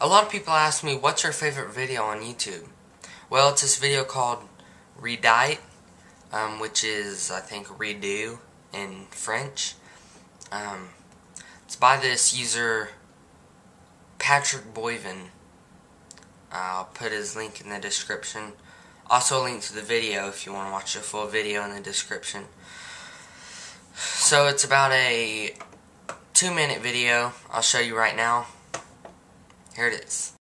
A lot of people ask me, what's your favorite video on YouTube? Well, it's this video called Redite, um, which is, I think, redo in French. Um, it's by this user, Patrick Boivin. I'll put his link in the description. Also, a link to the video if you want to watch the full video in the description. So, it's about a two minute video. I'll show you right now. Here it is.